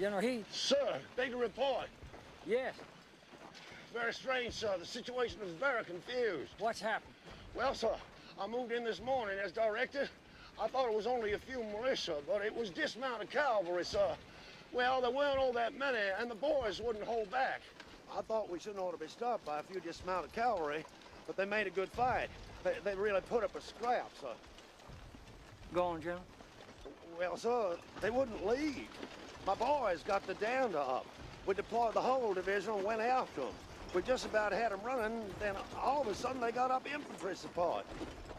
General Heth? Sir, big report. Yes. Very strange, sir. The situation is very confused. What's happened? Well, sir, I moved in this morning as directed. I thought it was only a few militia, but it was dismounted cavalry, sir. Well, there weren't all that many, and the boys wouldn't hold back. I thought we shouldn't ought to be stopped by a few dismounted cavalry, but they made a good fight. They, they really put up a scrap, sir. Go on, General. Well, sir, they wouldn't leave. My boys got the dam up. We deployed the whole division and went after them. We just about had them running, then all of a sudden they got up infantry support.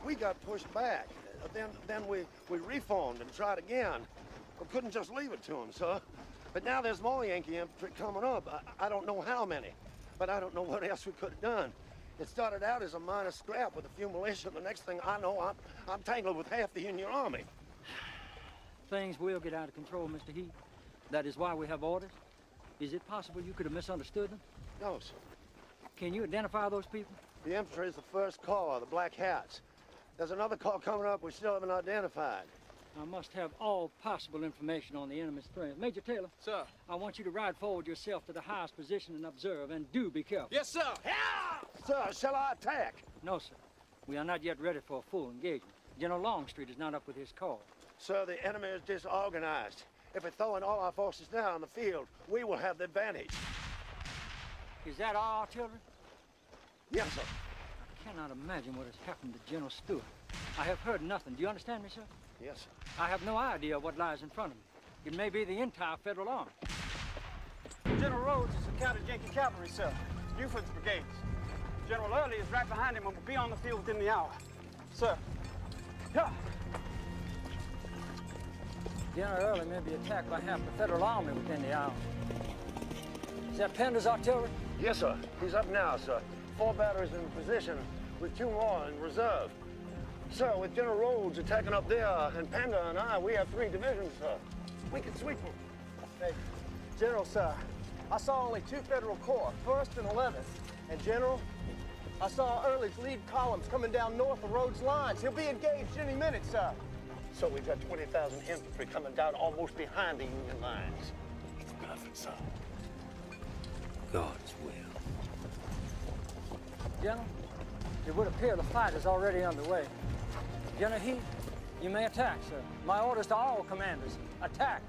We got pushed back. Then, then we, we reformed and tried again. We couldn't just leave it to them, sir. But now there's more Yankee infantry coming up. I, I don't know how many, but I don't know what else we could have done. It started out as a minor scrap with a few militia. The next thing I know, I'm, I'm tangled with half the Union Army. Things will get out of control, Mr. Heth. That is why we have orders. Is it possible you could have misunderstood them? No, sir. Can you identify those people? The infantry is the first corps, the Black Hats. There's another corps coming up we still haven't identified. I must have all possible information on the enemy's strength. Major Taylor. Sir. I want you to ride forward yourself to the highest position and observe, and do be careful. Yes, sir. Yeah! Sir, shall I attack? No, sir. We are not yet ready for a full engagement. General Longstreet is not up with his corps. Sir, the enemy is disorganized. If we throw in all our forces now on the field, we will have the advantage. Is that our children? Yes, sir. I cannot imagine what has happened to General Stuart. I have heard nothing. Do you understand me, sir? Yes, sir. I have no idea what lies in front of me. It may be the entire federal army. General Rodes is encountered Yankee cavalry, sir. Buford's brigades. General Early is right behind him and will be on the field within the hour. Sir. Yeah. General Early may be attacked by half the federal army within the hour. Is that Pender's artillery? Yes, sir. He's up now, sir. Four batteries in position with two more in reserve. Sir, with General Rodes attacking up there and Pender and I, we have three divisions, sir. We can sweep them. Hey, General, sir, I saw only two federal corps, 1st and 11th. And General, I saw Early's lead columns coming down north of Rodes' lines. He'll be engaged any minute, sir. So we've got 20,000 infantry coming down almost behind the Union lines. It's perfect, sir. God's will. General, it would appear the fight is already underway. General Heth, you may attack, sir. My orders to all commanders, attack.